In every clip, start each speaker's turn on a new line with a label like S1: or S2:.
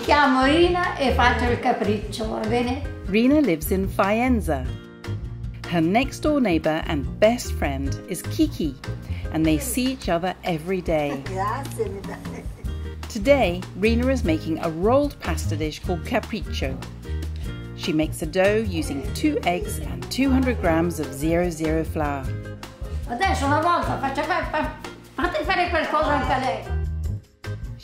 S1: chiamo Rina e faccio il capriccio, va bene?
S2: Rina lives in Faenza. Her next door neighbor and best friend is Cicchi, and they see each other every day.
S3: Mi.
S2: Today, Rina is making a rolled pasta dish called capriccio. She makes a dough using two eggs and 200 grams of 00 flour.
S1: Adesso una volta fate fare qualcosa anche a lei.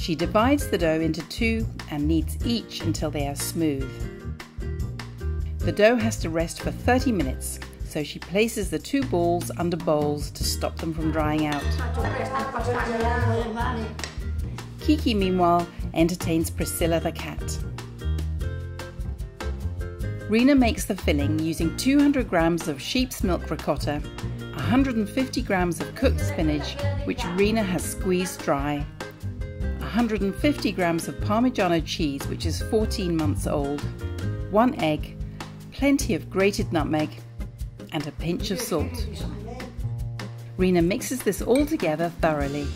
S2: She divides the dough into two and kneads each until they are smooth. The dough has to rest for 30 minutes, so she places the two balls under bowls to stop them from drying out. Cicchi, meanwhile, entertains Priscilla the cat. Rina makes the filling using 200 grams of sheep's milk ricotta, 150 grams of cooked spinach, which Rina has squeezed dry, 150 grams of Parmigiano cheese, which is 14 months old, one egg, plenty of grated nutmeg, and a pinch of salt. Rina mixes this all together thoroughly.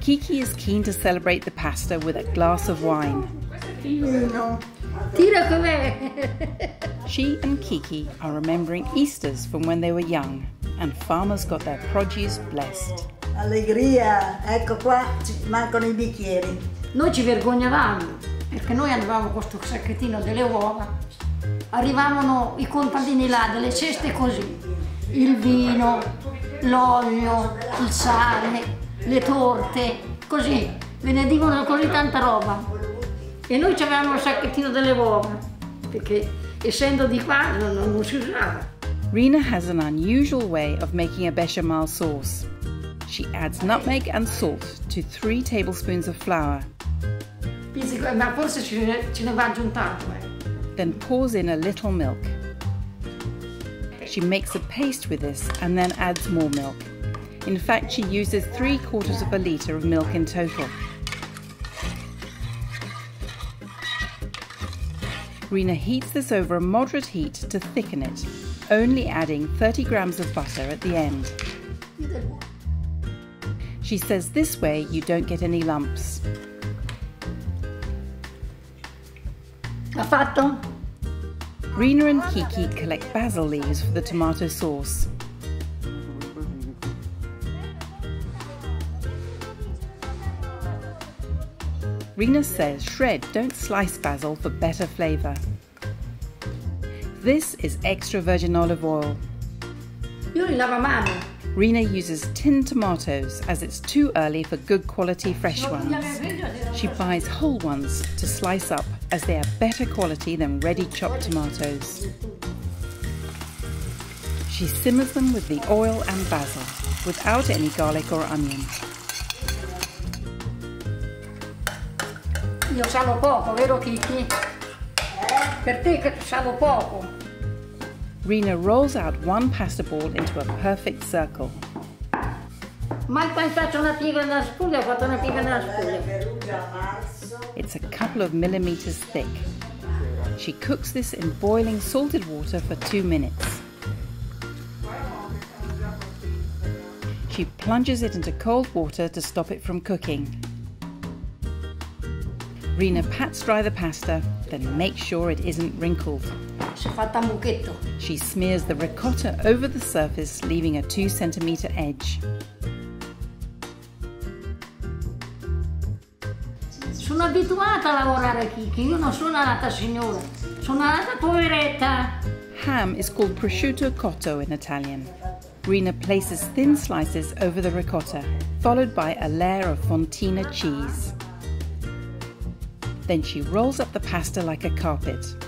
S2: Cicchi is keen to celebrate the pasta with a glass of wine.
S1: Fino. Tira com'è.
S2: She and Cicchi are remembering Easters from when they were young, and farmers got their produce blessed.
S3: Allegria, ecco qua, ci mancano i bicchieri.
S1: Noi ci vergognavamo, perché noi andavamo con questo sacchettino delle uova, arrivavano i contadini là, delle ceste così, il vino, l'olio, il sale, le torte, così, ve ne dicono così tanta roba. E noi avevamo il sacchettino delle uova, perché essendo di qua non, non- si usava.
S2: Rena has an unusual way of making a bechamel sauce. She adds nutmeg and salt to 3 tablespoons of flour,
S1: Pensi che- Ma forse ce ne, ce ne va aggiuntato, eh.
S2: then pours in a little milk. She makes a paste with this and then adds more milk. In fact, she uses three quarters of a litre of milk in total. Rina heats this over a moderate heat to thicken it, only adding 30 grams of butter at the end. She says this way you don't get any lumps.
S1: Ha fatto?
S2: Rina and Cicchi collect basil leaves for the tomato sauce. Rina says shred, don't slice basil for better flavour. This is extra virgin olive oil.
S1: Io li lavo a mano.
S2: Rina uses tinned tomatoes as it's too early for good quality fresh ones. She buys whole ones to slice up as they are better quality than ready chopped tomatoes. She simmers them with the oil and basil without any garlic or onion.
S1: Io salo poco, vero Cicchi? Per te che salo poco.
S2: Rina rolls out one pasta ball into a perfect circle.
S1: Ma poi faccio una piega nella spugna, ho fatto una piega nella spugna.
S2: It's a couple of millimeters thick. She cooks this in boiling salted water for two minutes. She plunges it into cold water to stop it from cooking. Rina pats dry the pasta, then makes sure it isn't wrinkled.
S1: Si è fatta un buchetto.
S2: She smears the ricotta over the surface, leaving a 2 centimeter edge.
S1: Sono abituata a lavorare Cicchi, io non sono nata signora, sono nata poveretta.
S2: Ham is called prosciutto cotto in Italian. Rina places thin slices over the ricotta, followed by a layer of fontina cheese. Then she rolls up the pasta like a carpet.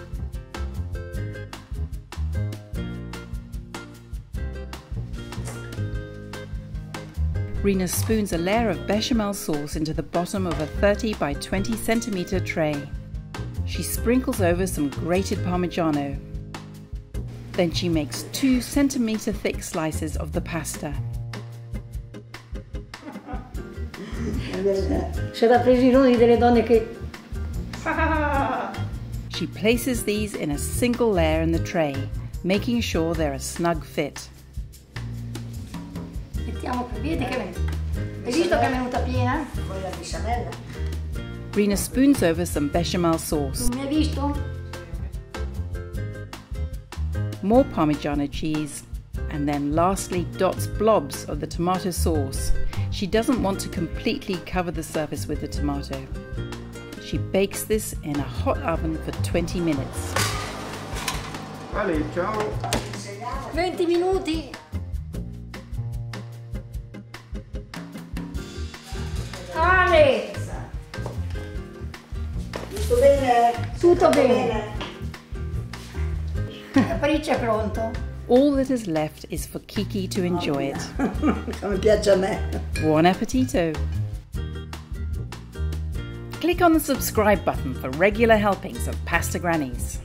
S2: Rina spoons a layer of bechamel sauce into the bottom of a 30 by 20 centimeter tray. She sprinkles over some grated Parmigiano. Then she makes two centimeter thick slices of the pasta.
S1: Si era presi i delle donne che...
S2: She places these in a single layer in the tray, making sure they're a snug fit.
S1: Mettiamo qui, vedi eh. che... Hai visto che è venuta piena?
S3: Poi la besciamella.
S2: Rina spoons over some bechamel sauce,
S1: Non mi hai visto?
S2: more Parmigiano cheese, and then lastly dots blobs of the tomato sauce. She doesn't want to completely cover the surface with the tomato. She bakes this in a hot oven for 20 minutes.
S4: Ale, ciao.
S1: 20 minuti.
S3: Tutto bene.
S1: Il capriccio è pronto.
S2: All that is left is for Cicchi to enjoy it.
S3: Come piace a me.
S2: Buon appetito! Click on the subscribe button for regular helpings of Pasta Grannies.